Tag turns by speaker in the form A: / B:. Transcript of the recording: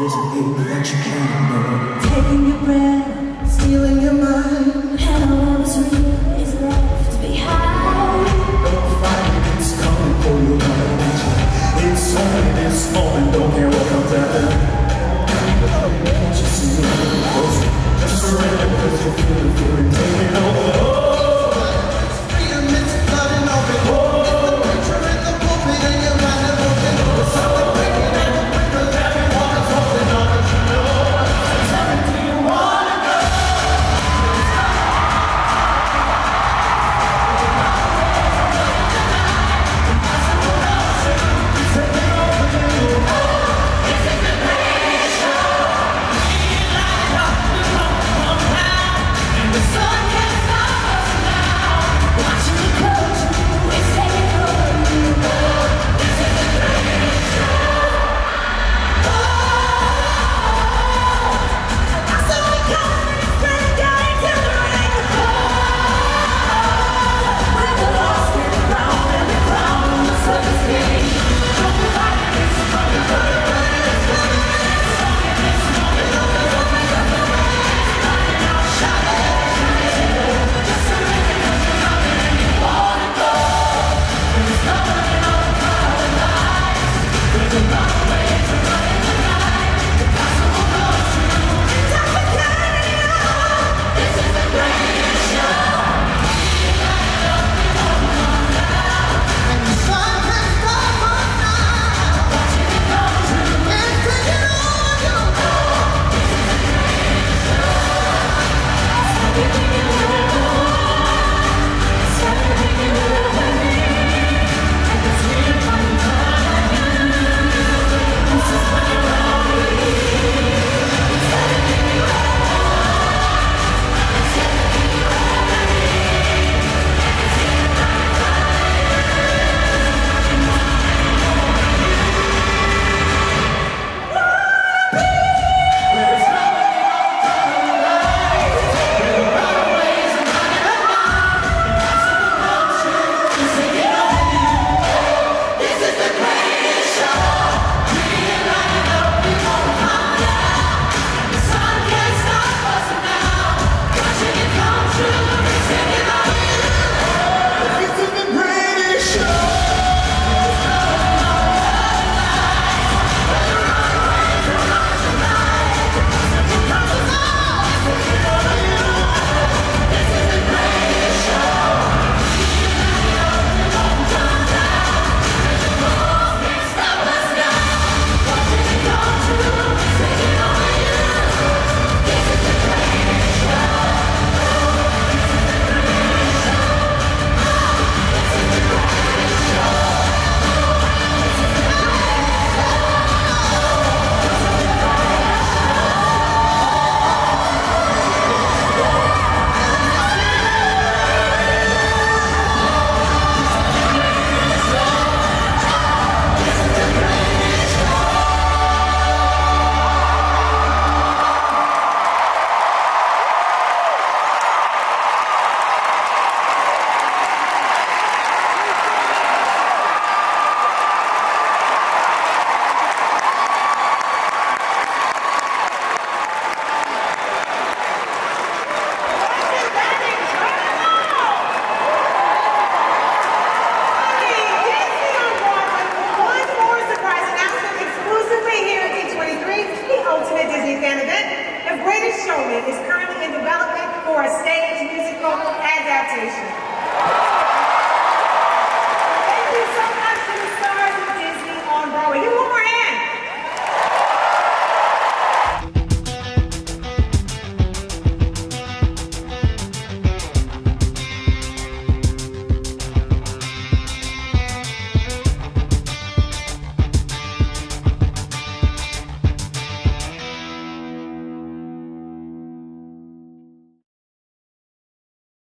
A: there's a thing that you can't ignore.
B: Taking your breath.